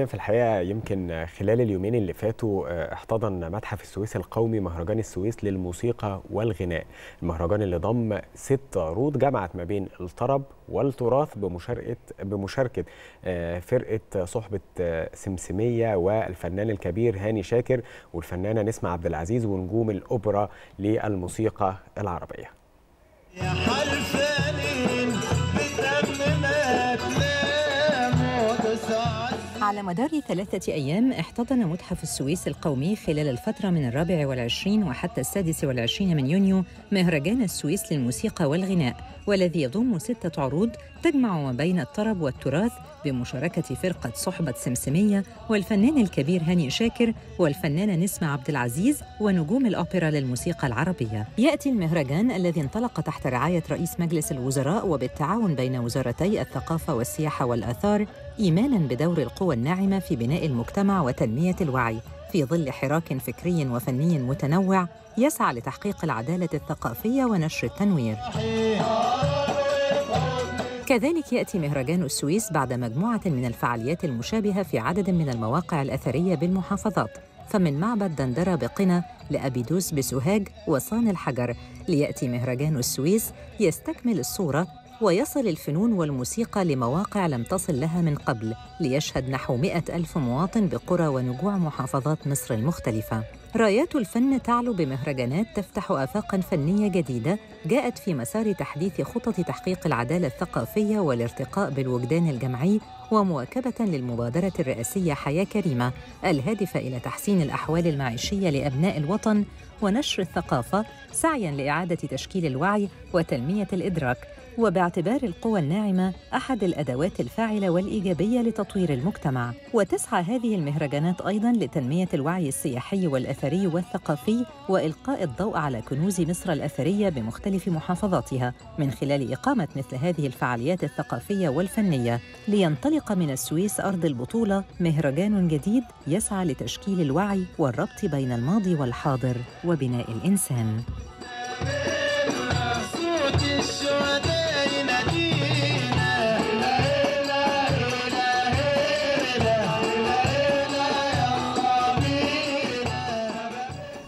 في الحقيقة يمكن خلال اليومين اللي فاتوا احتضن متحف السويس القومي مهرجان السويس للموسيقى والغناء. المهرجان اللي ضم ست عروض جمعت ما بين الطرب والتراث بمشاركة بمشاركة فرقة صحبة سمسمية والفنان الكبير هاني شاكر والفنانة نسمة عبد العزيز ونجوم الأوبرا للموسيقى العربية. يا حلفانين على مدار ثلاثة أيام احتضن متحف السويس القومي خلال الفترة من الرابع والعشرين وحتى السادس والعشرين من يونيو مهرجان السويس للموسيقى والغناء والذي يضم ستة عروض تجمع ما بين الطرب والتراث بمشاركة فرقة صحبة سمسمية والفنان الكبير هاني شاكر والفنانة نسمة عبد العزيز ونجوم الأوبرا للموسيقى العربية. يأتي المهرجان الذي انطلق تحت رعاية رئيس مجلس الوزراء وبالتعاون بين وزارتي الثقافة والسياحة والآثار إيماناً بدور القوى الناعمة في بناء المجتمع وتنمية الوعي. في ظل حراك فكري وفني متنوع يسعى لتحقيق العدالة الثقافية ونشر التنوير. كذلك يأتي مهرجان السويس بعد مجموعة من الفعاليات المشابهة في عدد من المواقع الأثرية بالمحافظات. فمن معبد دندرة بقنا لأبيدوس بسوهاج وصان الحجر ليأتي مهرجان السويس يستكمل الصورة ويصل الفنون والموسيقى لمواقع لم تصل لها من قبل ليشهد نحو مئة ألف مواطن بقرى ونجوع محافظات مصر المختلفة. رايات الفن تعلو بمهرجانات تفتح آفاقاً فنية جديدة جاءت في مسار تحديث خطط تحقيق العدالة الثقافية والارتقاء بالوجدان الجمعي ومواكبة للمبادرة الرئاسية حياة كريمة الهادفة إلى تحسين الأحوال المعيشية لأبناء الوطن ونشر الثقافة سعياً لإعادة تشكيل الوعي وتنمية الإدراك. وباعتبار القوى الناعمة أحد الأدوات الفاعلة والإيجابية لتطوير المجتمع. وتسعى هذه المهرجانات أيضاً لتنمية الوعي السياحي والأثري والثقافي وإلقاء الضوء على كنوز مصر الأثرية بمختلف محافظاتها من خلال إقامة مثل هذه الفعاليات الثقافية والفنية. لينطلق من السويس أرض البطولة مهرجان جديد يسعى لتشكيل الوعي والربط بين الماضي والحاضر وبناء الإنسان.